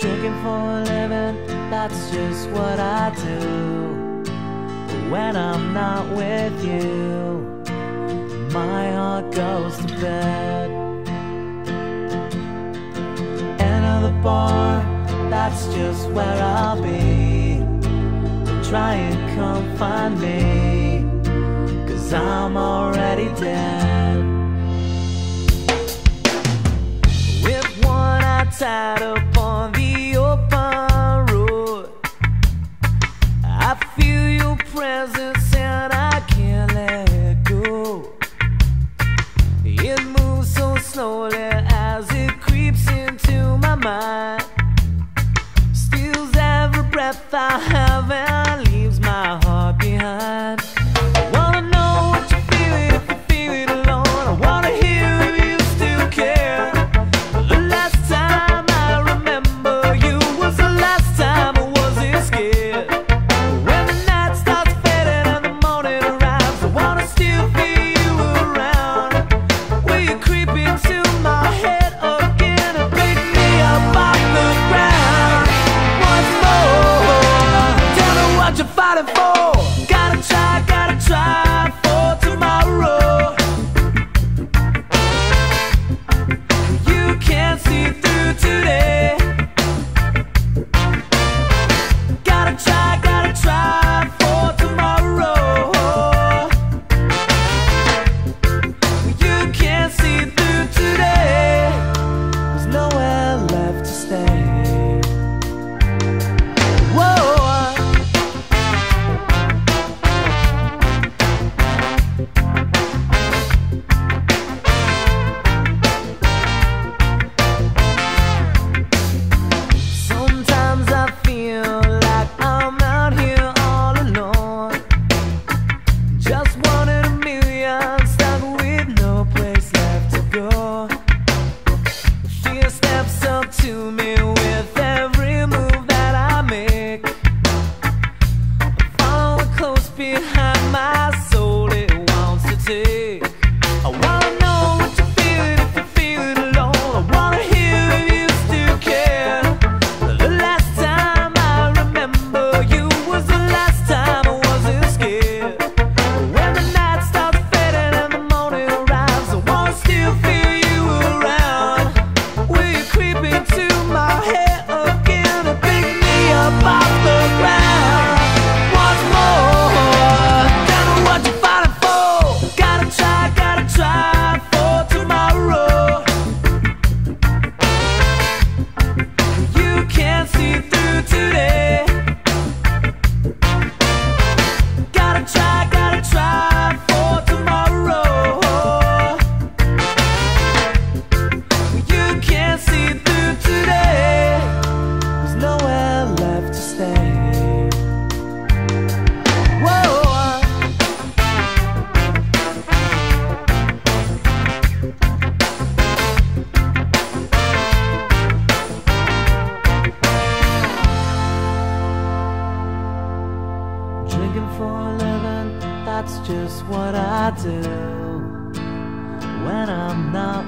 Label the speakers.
Speaker 1: Drinking for a living, that's just what I do. But when I'm not with you, my heart goes to bed. Enter the bar, that's just where I'll be. Don't try and come find me, cause I'm already dead. With one eye tied upon the Gotta try, gotta try. happy. that's just what I do. When I'm not